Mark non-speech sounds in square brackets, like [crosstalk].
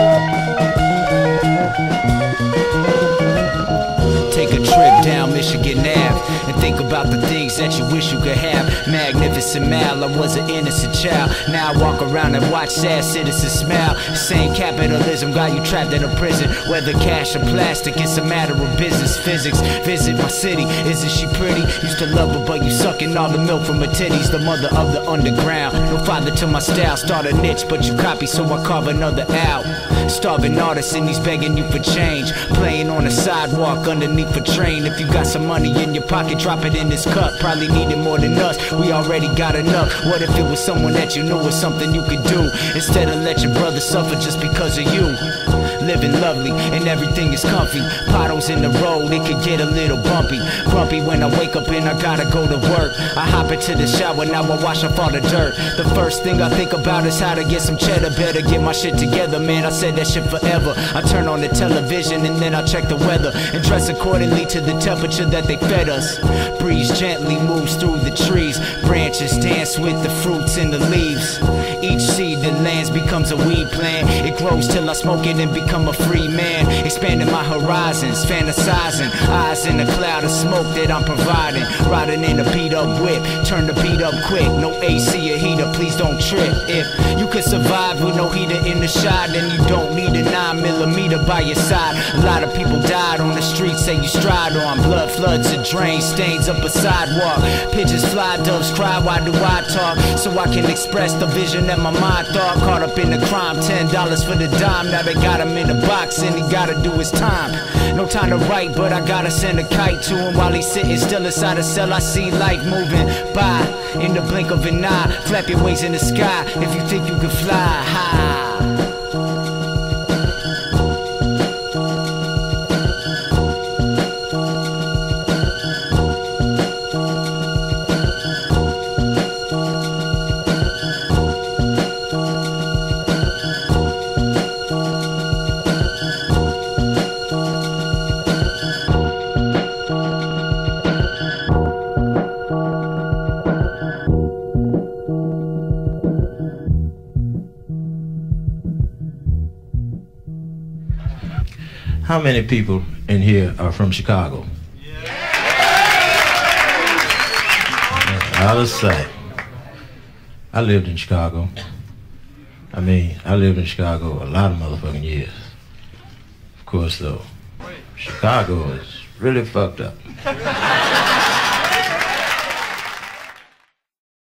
Take a trip down Michigan Ave and think about the things that you wish you could have. Magnificent Mile, I was an innocent child. Now I walk around and watch sad citizens smile. Same capitalism got you trapped in a prison. Whether cash or plastic, it's a matter of business physics. Visit my city, isn't she pretty? Used to love her, but you sucking all the milk from her titties. The mother of the underground. No father to my style. Start a niche, but you copy, so I carve another out. Starving artists and he's begging you for change. The sidewalk underneath a train. If you got some money in your pocket, drop it in this cup. Probably need it more than us. We already got enough. What if it was someone that you knew was something you could do? Instead of let your brother suffer just because of you. Living lovely and everything is comfy. Potholes in the road, it could get a little bumpy. Grumpy when I wake up and I gotta go to work. I hop into the shower, now I wash off all the dirt. The first thing I think about is how to get some cheddar. Better get my shit together, man. I said that shit forever. I turn on the television and then I check the weather and dress accordingly to the temperature that they fed us. Breeze gently moves through the trees. Branches dance with the fruits and the leaves. Each seed that lands becomes a weed plant. It grows till I smoke it and become a free man. Expanding my horizons, fantasizing. Eyes in a cloud of smoke that I'm providing. Riding in a beat up whip, turn the beat up quick. No AC or heater, please don't trip. If you could survive with no heater in the shot, then you don't need a 9 millimeter by your side. A lot of people died on the streets, say you stride on. Blood floods a drain, stains up a sidewalk. Pigeons fly, doves cry, why do I talk? So I can express the vision that my mind thought. Caught up in the crime, $10 for the dime. Now they got him in the box and he do his time. No time to write, but I gotta send a kite to him while he's sitting still inside a cell. I see life moving by in the blink of an eye. Flap your wings in the sky if you think you can fly high. How many people in here are from Chicago? Out of sight. I lived in Chicago. I mean, I lived in Chicago a lot of motherfucking years. Of course, though, Chicago is really fucked up. [laughs]